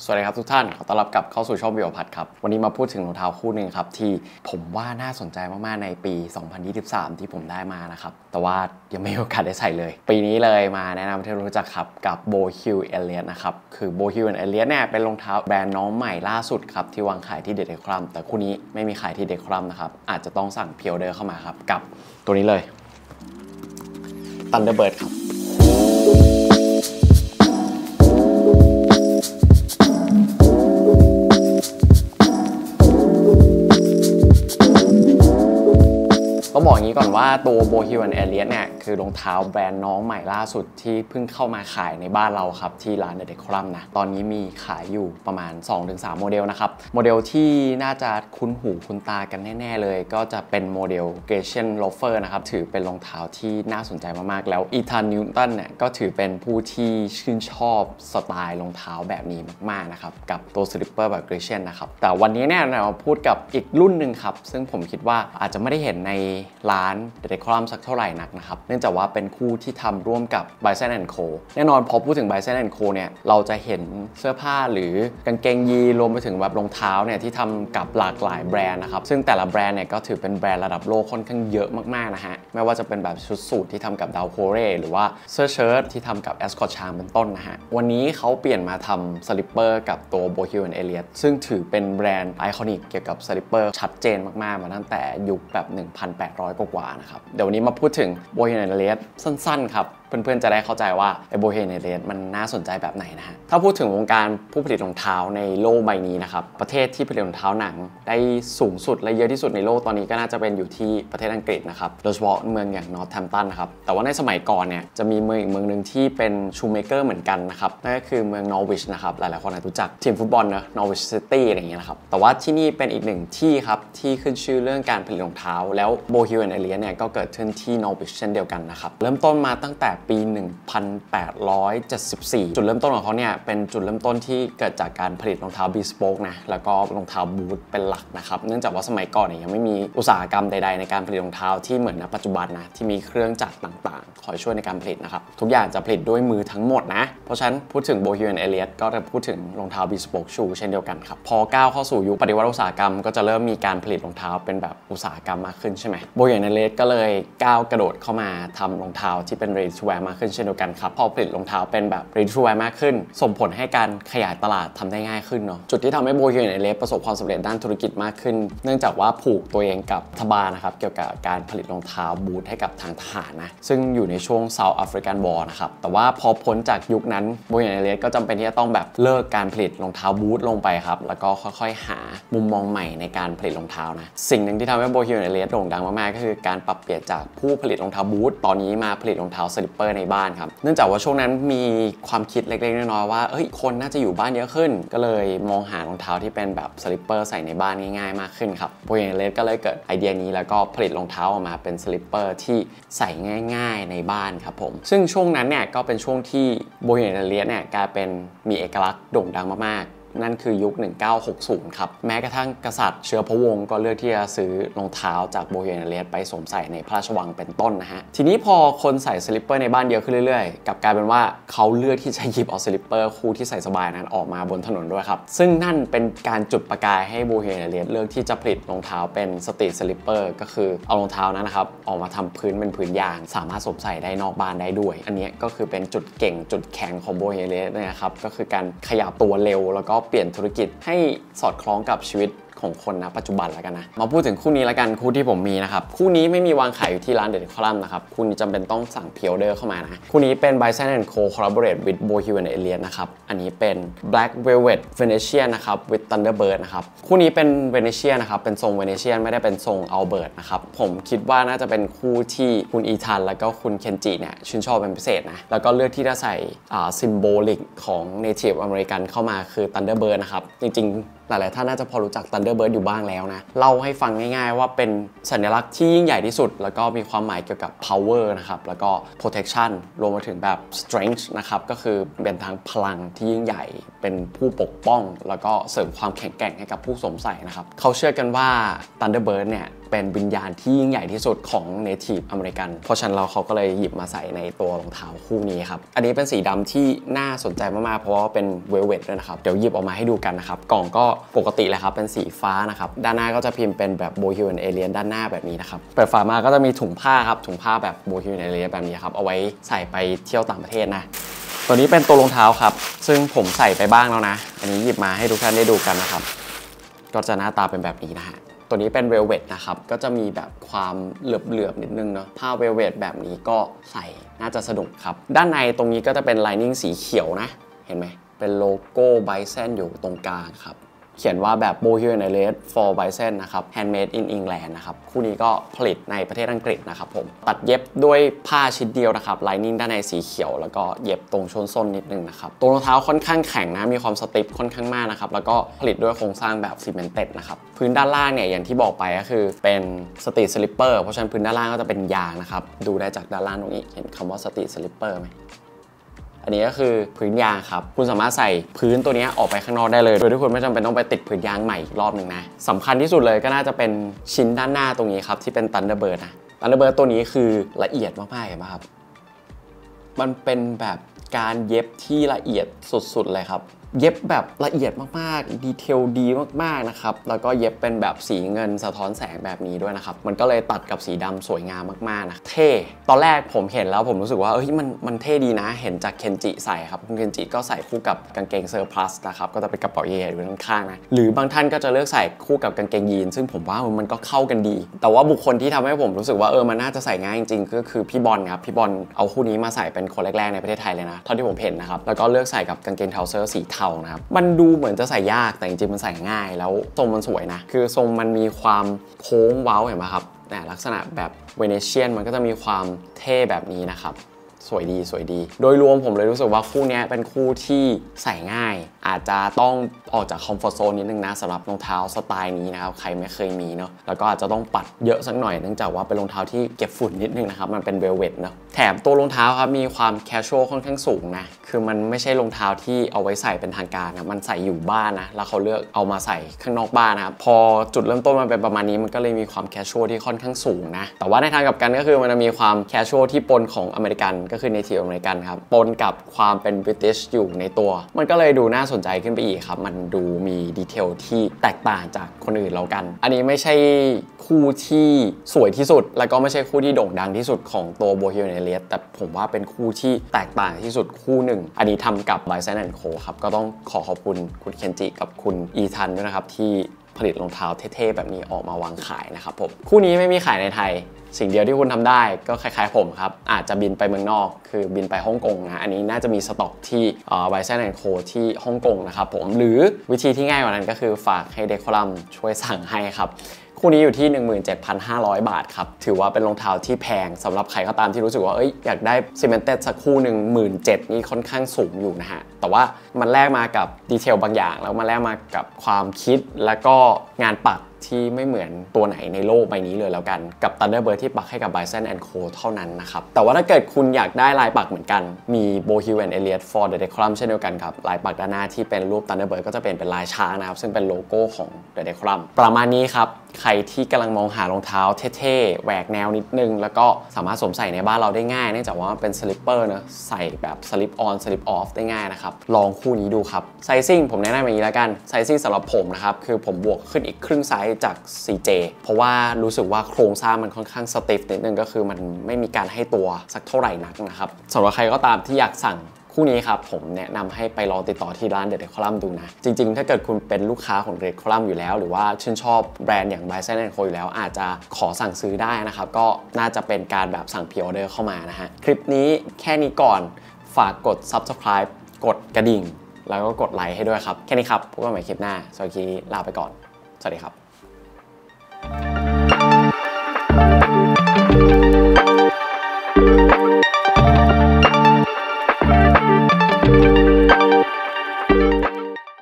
สวัสดีครับทุกท่าน ขอต้อนรับกลับเข้าสู่ช่องบิวพัทครับ วันนี้มาพูดถึงรองเท้าคู่หนึ่งครับ ที่ผมว่าน่าสนใจมาก ๆ ในปี 2023 ที่ผมได้มานะครับ แต่ว่ายังไม่มีโอกาสได้ใส่เลย ปีนี้เลยมาแนะนำให้รู้จักครับ กับ b o h i l e l i o t นะครับ คือ b o h i l e l i o t เนี่ยเป็นรองเท้าแบรนด์น้องใหม่ล่าสุดครับ ที่วางขายที่เดดครัมแต่คู่นี้ไม่มีขายที่เดดครัมนะครับอาจจะต้องสั่งเพียวเดอร์เข้ามาครับกับตัวนี้เลย Thunderbird ครับ ต้องบอกอย่างนี้ก่อนว่าตัว b o h i l a n a l i a s เนี่ยคือรองเท้าแบรนด์น้องใหม่ล่าสุดที่เพิ่งเข้ามาขายในบ้านเราครับ ที่ร้าน Decorum นะ ตอนนี้มีขายอยู่ประมาณ 2-3 โมเดลนะครับ โมเดลที่น่าจะคุ้นหูคุ้นตากันแน่ ๆ เลย ก็จะเป็นโมเดล g a t i a n Loafer นะครับ ถือเป็นรองเท้าที่น่าสนใจมากๆ แล้ว Ethan Newton เนี่ยก็ถือเป็นผู้ที่ชื่นชอบสไตล์รองเท้าแบบนี้มากๆนะครับกับตัวสลิปเปอร์แบบ g a t i a n นะครับแต่วันนี้เนี่ยเราพูดกับอีกรุ่นหนึ่งครับซึ่งผมคิดว่าอาจจะไม่ได้เห็นในร้านเด e ครัมสักเท่าไหร่นักนะครับ เนื่องจากว่าเป็นคู่ที่ทำร่วมกับ b i s o n Co แน่นอนพอพูดถึง b i s o n Co เนี่ยเราจะเห็นเสื้อผ้าหรือกางเกงยีนรวมไปถึงแบบรองเท้าเนี่ยที่ทำกับหลากหลายแบรนด์นะครับ ซึ่งแต่ละแบรนด์เนี่ยก็ถือเป็นแบรนด์ระดับโลกค่อนข้างเยอะมากๆนะฮะไม่ว่าจะเป็นแบบชุดสูทที่ทำกับ Dalcuore หรือว่าเสื้อเชิ้ตที่ทำกับ Ascot Chang เป็นต้นนะฮะวันนี้เขาเปลี่ยนมาทำ slipper กับตัว b o h i l a n Elliot ซึ่งถือเป็นแบรนด์ iconic เกี่ยวกับ slipper ชัดเจนมากๆมาตั้งแต่ยุคแบบ800 กว่าๆนะครับ เดี๋ยววันนี้มาพูดถึง b o h i l a n a l e สั้นๆครับ เพื่อนๆจะได้เข้าใจว่าไอ Bowhill & Elliott มันน่าสนใจแบบไหนนะฮะถ้าพูดถึงวงการผู้ผลิตรองเท้าในโลกใบนี้นะครับประเทศที่ผลิตรองเท้าหนัง ได้สูงสุดและเยอะที่สุดในโลกตอนนี้ก็น่าจะเป็นอยู่ที่ประเทศอังกฤษนะครับโดยเฉพาะเมืองอย่างนอร์ทแทมป์ตันนะครับแต่ว่าในสมัยก่อนเนี่ยจะมีเมืองอีกเมืองหนึ่งที่เป็น shoemaker เหมือนกันนะครับนั่นก็คือเมืองนอร์วิชนะครับหลายๆคนอาจรู้จักทีมฟุตบอลนะนอร์วิชซิตี้อะไรอย่างเงี้ยนะครับแต่ว่าที่นี่เป็นอีกหนึ่งที่ครับที่ขึ้นชื่อเรื่องการผลิตรองเท้า แล้วโบฮิวแอนเอเลียเนี่ยก็เกิดขึ้นที่นอร์วิชเช่นเดียวกันนะครับเริ่มต้นมาตั้งแต่ปี 1874 จุดเริ่มต้นของเขาเนี่ยเป็นจุดเริ่มต้นที่เกิดจากการผลิตรองเท้า bespoke นะแล้วก็รองเท้าบูทเป็นหลักนะครับเนื่องจากว่าสมัยก่อนเนี่ยยังไม่มีอุตสาหกรรมใดๆ ในการผลิตรองเท้าที่เหมือนณปัจจุบันนะที่มีเครื่องจักรต่างๆ คอยช่วยในการผลิตนะครับทุกอย่างจะผลิตด้วยมือทั้งหมดนะ เพราะฉะนั้นพูดถึงโบฮิวแอนเอเลียก็จะพูดถึงรองเท้า bespoke shoe เช่นเดียวกันครับพอก้าวเข้าสู่ยุคปฏิวัติอุตสาหกรรมก็จะเริ่มมีการผลิตรองเท้าเป็นแบบอุตสาหกรรมมากขึ้นใช่ไหมโบฮิวแอนเอเลียก็เลยก้าวกระโดดเข้ามาทำรองเท้าที่เป็น ready to wear มากขึ้นเช่นเดียวกันครับ พอผลิตรองเท้าเป็นแบบ ready to wear มากขึ้น ส่งผลให้การขยายตลาดทำได้ง่ายขึ้นเนาะจุดที่ทำให้โบฮิวแอนเอเลียประสบความสำเร็จด้านธุรกิจมากขึ้น เนื่องจากว่าผูกตัวเองกับรัฐบาลนะครับเกี่ยวกับการผลิตรองเท้าบูทให้กับทางทหารนะซึ่งอยู่ในช่วง South African War นะครับแต่ว่าพอพ้นจากยุคนั้นโบฮิวแอนเอเลียก็จำเป็นที่จะต้องแบบเลิกการผลิตรองเท้าบูทลงไปครับแล้วก็ค่อยๆ หามุมมองใหม่ในการผลิตรองเท้านะสิ่งหนึ่งที่ทำให้โบฮิวแอนเอเลียโด่งดังมากๆก็คือการปรับเปลี่ยนจากผู้ผลิตรองเท้าบูทตอนนี้มาผลิตรองเท้า slipper ในบ้านครับ เนื่องจากว่าช่วงนั้นมีความคิดเล็กๆน้อยๆว่าเฮ้ยคนน่าจะอยู่บ้านเยอะขึ้น ก็เลยมองหารองเท้าที่เป็นแบบ slipper ใส่ในบ้านง่ายๆมากขึ้นครับโบฮิวแอนเลียก็เลยเกิดไอเดียนี้แล้วก็ผลิตรองเท้าออกมาเป็น slipper ที่ใส่ง่าย ๆ ในบ้านครับผม ซึ่งช่วงนั้นเนี่ยก็เป็นช่วงที่โบฮิวแอนเลียเนี่ยกลายเป็นมีเอกลักษณ์โด่งดังมากๆ นั่นคือยุค 1960 ครับ แม้กระทั่งกษัตริย์เชื้อพระวงศ์ก็เลือกที่จะซื้อรองเท้าจาก Bowhill & Elliott ไปสวมใส่ในพระราชวังเป็นต้นนะฮะ ทีนี้พอคนใส่ slipper ในบ้านเยอะขึ้นเรื่อยๆ กลับกลายเป็นว่าเขาเลือกที่จะหยิบเอา slipper คู่ที่ใส่สบายนั้นออกมาบนถนนด้วยครับ ซึ่งนั่นเป็นการจุดประกายให้ Bowhill & Elliott เลือกที่จะผลิตรองเท้าเป็น street slipper ก็คือเอารองเท้านั้นนะครับออกมาทำพื้นเป็นพื้นยาง สามารถสวมใส่ได้นอกบ้านได้ด้วย อันนี้ก็คือเป็นจุดเก่งจุดแข็งของ Bowhill & Elliott นะครับก็คือการขยับตัวเร็วแล้วก็เปลี่ยนธุรกิจให้สอดคล้องกับชีวิตของคนนะปัจจุบันแล้วกันนะมาพูดถึงคู่นี้แล้วกันคู่ที่ผมมีนะครับคู่นี้ไม่มีวางขายอยู่ที่ร้าน The Decorum นะครับคู่นี้จำเป็นต้องสั่ง pre-order เข้ามานะคู่นี้เป็น b i s o n Co collaborate with Bowhill and Elliott นะครับอันนี้เป็น Black Velvet Venetian นะครับ with Thunderbird นะครับคู่นี้เป็น Venetian นะครับเป็นทรง Venetian ไม่ได้เป็นทรง Albert นะครับผมคิดว่าน่าจะเป็นคู่ที่คุณอีธานแล้วก็คุณเคนจิเนี่ยชื่นชอบเป็นพิเศษนะแล้วก็เลือกที่จะใส่ซิมโบลิกของ Native American เข้ามาคือ Thunderbird นะครับจริงๆ หลายๆท่านน่าจะพอรู้จัก Thunderbird อยู่บ้างแล้วนะ เล่าให้ฟังง่ายๆว่าเป็นสัญลักษณ์ที่ยิ่งใหญ่ที่สุด แล้วก็มีความหมายเกี่ยวกับ power นะครับ แล้วก็ protection รวมไปถึงแบบ strength นะครับ ก็คือเป็นทางพลังที่ยิ่งใหญ่ เป็นผู้ปกป้อง แล้วก็เสริมความแข็งแกร่งให้กับผู้สวมใส่นะครับ เขาเชื่อกันว่า Thunderbird เนี่ย เป็นวิญญาณที่ยิ่งใหญ่ที่สุดของ Native American เพราะฉะนั้นเราเขาก็เลยหยิบมาใส่ในตัวรองเท้าคู่นี้ครับ อันนี้เป็นสีดำที่น่าสนใจมากๆ เพราะว่าเป็น velvet ด้วยนะครับ เดี๋ยวหยิบออกมาให้ดูกันนะครับ กล่องก็ปกติเลยครับ เป็นสีฟ้านะครับ ด้านหน้าก็จะพิมพ์เป็นแบบ Bowhill & Elliott ด้านหน้าแบบนี้นะครับ เปิดฝามาก็จะมีถุงผ้าครับ ถุงผ้าแบบ Bowhill & Elliott แบบนี้ครับ เอาไว้ใส่ไปเที่ยวต่างประเทศนะตัวนี้เป็นตัวรองเท้าครับ ซึ่งผมใส่ไปบ้างแล้วนะ อันนี้หยิบมาให้ทุกท่านได้ดูกันนะครับ ก็จะหน้าตาเป็นแบบนี้นะฮะ ตัวนี้เป็นเวลเวทนะครับ ก็จะมีแบบความเหลือบๆนิดนึงเนาะผ้าเวลเวทแบบนี้ก็ใส่น่าจะสนุกครับ ด้านในตรงนี้ก็จะเป็นไลนิ่งสีเขียวนะ เห็นไหมเป็นโลโก้ไบเซนอยู่ตรงกลางครับ เขียนว่าแบบ b o h e m i a n Red for Bison นะครับ Handmade in England นะครับ คู่นี้ก็ผลิตในประเทศอังกฤษนะครับผม ตัดเย็บด้วยผ้าชิ้นเดียวนะครับ lining ด้านในสีเขียว แล้วก็เย็บตรงชนส้นนิดนึงนะครับ ตัวรองเท้าค่อนข้างแข็งนะ มีความ stiff ค่อนข้างมากนะครับ แล้วก็ผลิตด้วยโครงสร้างแบบ cemented นะครับ พื้นด้านล่างเนี่ยอย่างที่บอกไปก็คือเป็น street slipper เพราะฉะนั้นพื้นด้านล่างก็จะเป็นยางนะครับ ดูได้จากด้านล่างตรงนี้ เห็นคำว่า street slipper ไหม อันนี้ก็คือพื้นยางครับ คุณสามารถใส่พื้นตัวนี้ออกไปข้างนอกได้เลย โดยที่คุณไม่จำเป็นต้องไปติดพื้นยางใหม่อีกรอบหนึ่งนะสำคัญที่สุดเลยก็น่าจะเป็นชิ้นด้านหน้าตรงนี้ครับที่เป็น Thunderbird นะ Thunderbird ตัวนี้คือละเอียดมากๆเห็นไหมครับ มันเป็นแบบการเย็บที่ละเอียดสุดๆเลยครับ เย็บแบบละเอียดมากๆ detail ดีมากๆนะครับ แล้วก็เย็บเป็นแบบสีเงินสะท้อนแสงแบบนี้ด้วยนะครับ มันก็เลยตัดกับสีดำสวยงามมากๆนะ เท่ ตอนแรกผมเห็นแล้วผมรู้สึกว่า เอ้ย มัน มันเท่ดีนะ เห็นจากเคนจิใส่ครับคุณเคนจิก็ใส่คู่กับกางเกง surplus นะครับ ก็จะเป็นกระเป๋าเยอะอยู่ด้านข้างนะ หรือบางท่านก็จะเลือกใส่คู่กับกางเกงยีน ซึ่งผมว่ามันก็เข้ากันดี แต่ว่าบุคคลที่ทำให้ผมรู้สึกว่า เออ มันน่าจะใส่ง่ายจริงๆ ก็คือพี่บอลครับ พี่บอลเอาคู่นี้มาใส่เป็นคนแรกๆในประเทศไทยเลยนะ เท่าที่ผมเห็นนะครับ แล้วก็เลือกใส่กับกางเกงเทาเซอร์สีเทานะครับ มันดูเหมือนจะใส่ยากแต่จริงๆมันใส่ง่าย แล้วทรงมันสวยนะ คือทรงมันมีความโค้งเว้าเห็นไหมครับแต่ลักษณะแบบเวเนเชียนมันก็จะมีความเท่แบบนี้นะครับสวยดีสวยดี โดยรวมผมเลยรู้สึกว่าคู่นี้เป็นคู่ที่ใส่ง่าย อาจจะต้องออกจาก comfort zone นิดนึงนะสำหรับรองเท้าสไตล์นี้นะครับ ใครไม่เคยมีเนาะแล้วก็อาจจะต้องปัดเยอะสักหน่อยเนื่องจากว่าเป็นรองเท้าที่เก็บฝุ่นนิดนึงนะครับ มันเป็น velvet เนาะแถมตัวรองเท้าครับ มีความ casual ค่อนข้างสูงนะ คือมันไม่ใช่รองเท้าที่เอาไว้ใส่เป็นทางการนะมันใส่อยู่บ้านนะ แล้วเขาเลือกเอามาใส่ข้างนอกบ้านนะครับ พอจุดเริ่มต้นมันเป็นประมาณนี้ มันก็เลยมีความ casual ที่ค่อนข้างสูงนะ แต่ว่าในทางกลับกันก็คือมันจะมีความ casual ที่ปนของอเมริกัน ก็คือ native อเมริกันครับ ปนกับความเป็น British อยู่ในตัว มันก็เลยดูน่าสนใจขึ้นไปอีกครับ มันดูมีดีเทลที่แตกต่างจากคนอื่นแล้วกัน อันนี้ไม่ใช่คู่ที่สวยที่สุด แล้วก็ไม่ใช่คู่ที่โด่งดังที่สุดของตัวโบฮิวเนเลียแต่ผมว่าเป็นคู่ที่แตกต่างที่สุดคู่หนึ่งอันนี้ทำกับ b บ s ซ n Co ครับ ก็ต้องขอขอบคุณคุณเคนจิกับคุณอีทันด้วยนะครับ ที่ผลิตรองเท้าเท่ๆ แบบนี้ออกมาวางขายนะครับผม คู่นี้ไม่มีขายในไทย สิ่งเดียวที่คุณทำได้ก็คล้ายๆผมครับ อาจจะบินไปเมืองนอก คือบินไปฮ่องกงนะอันนี้น่าจะมีสต็อกที่Bryceland's & Co ที่ฮ่องกงนะครับผมหรือวิธีที่ง่ายกว่านั้นก็คือฝากให้ The Decorum ช่วยสั่งให้ครับ คู่นี้อยู่ที่ 17,500 บาทครับ ถือว่าเป็นรองเท้าที่แพงสำหรับใครก็ตามที่รู้สึกว่าเอ้ยอยากได้ cemented สักคู่หนึ่งหมื่นเนี่ยค่อนข้างสูงอยู่นะฮะ แต่ว่ามันแลกมากับ detail บางอย่าง แล้วมันแลกมากับความคิดแล้วก็งานปักที่ไม่เหมือนตัวไหนในโลกใบนี้เลยแล้วกันกับ Thunderbird ที่ปักให้กับ Bryceland's Co เท่านั้นนะครับ แต่ว่าถ้าเกิดคุณอยากได้ลายปักเหมือนกัน มี b o h e w and Elliot for the Decorum เช่นเดียวกันครับ ลายปักด้านหน้าที่เป็นรูป Thunderbird ก็จะเป็นเป็นลายช้างนะครับ ซึ่งเป็นโลโก้ของ the Decorum ประมาณนี้ครับ ใครที่กำลังมองหารองเท้าเท่ๆ แหวกแนวนิดนึง แล้วก็สามารถสวมใส่ในบ้านเราได้ง่ายเนื่องจากว่ามันเป็น slipper นะใส่แบบ slip on slip off ได้ง่ายนะครับ ลองคู่นี้ดูครับ sizing ผมแนะนำอย่างนี้แล้วกัน sizing สำหรับผมนะครับ คือผมบวกขึ้นอีกครึ่งไซส์จาก CJ เพราะว่ารู้สึกว่าโครงสร้างมันค่อนข้าง stiff นิดนึงก็คือมันไม่มีการให้ตัวสักเท่าไหร่นักนะครับสำหรับใครก็ตามที่อยากสั่ง คู่นี้ครับผมแนะนำให้ไปลองติดต่อที่ร้านเด d คอลัมดูนะ จริงๆ ถ้าเกิดคุณเป็นลูกค้าของเด d คอลัมอยู่แล้ว หรือว่าชื่นชอบแบรนด์อย่าง b บ s ซ n Co อยู่แล้ว อาจจะขอสั่งซื้อได้นะครับ ก็น่าจะเป็นการแบบสั่งพ r ออเดอร์เข้ามานะฮะ คลิปนี้แค่นี้ก่อนฝากกด subscribe กดกระดิ่ง แล้วก็กดไลค์ให้ด้วยครับ แค่นี้ครับพบกันใหม่คลิปหน้าสวัสดีลาไปก่อน สวัสดีครับ